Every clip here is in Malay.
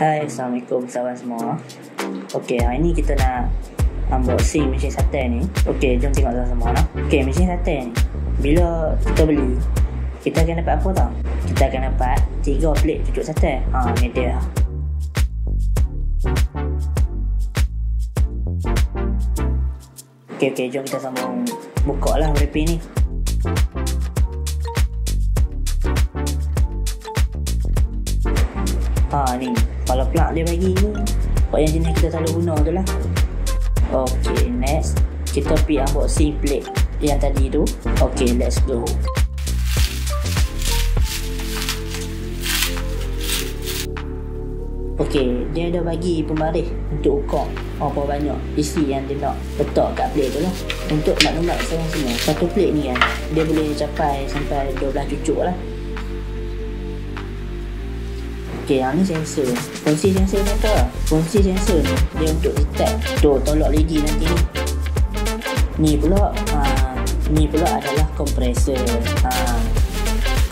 Hai, Assalamualaikum sahabat semua. Okey, hari ni kita nak unboxing mesin sate ni. Okey, jom tengok sama-sama lah Okey, mesin sate ni Bila kita beli Kita akan dapat apa tau? Kita akan dapat 3 plate cucuk sate Ha, ni dia. Okey, okey, jom kita sambung Buka lah wrapping ni. Ha ni Kalau plug dia bagi ni Buat yang jenis kita selalu guna tu lah. Okay next. Kita pergi unboxing plate Yang tadi tu. Okay let's go. Okay, dia ada bagi pembaris untuk ukur berapa banyak isi yang dia nak letak kat plate tu lah. Untuk maklumat saya semua, satu plate ni kan, dia boleh capai sampai 12 cucuk lah. Okay, yang ni sensor. Fungsi sensor ni apa? Fungsi sensor ni, dia untuk detect. Tu, tolak lidi nanti ni. Ni pula, ha, ni pula adalah kompresor. Ha,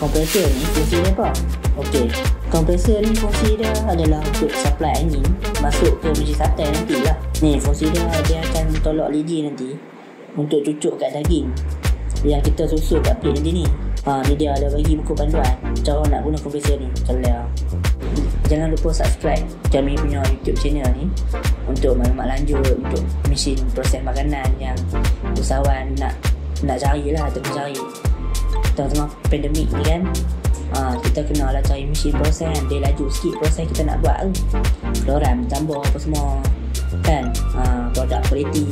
kompresor ni fungsi dia apa? Okey, kompresor ni fungsi dia adalah untuk supply angin masuk ke mesin sate nanti lah. Ni fungsi dia dia akan tolak lidi nanti untuk cucuk kat daging yang kita susu kat plate nanti ni. Ha, ni dia ada bagi buku panduan cara nak guna kompresor ni. Kalau jangan lupa subscribe kami punya YouTube channel ni untuk maklumat lanjut untuk mesin proses makanan yang usahawan nak nak cari lah atau cari. Tengah-tengah pandemik ni kan ha, kita kena lah cari mesin proses. Kan dia laju sikit proses kita nak buat tu. Keluaran tambah apa semua kan ha, produk kualiti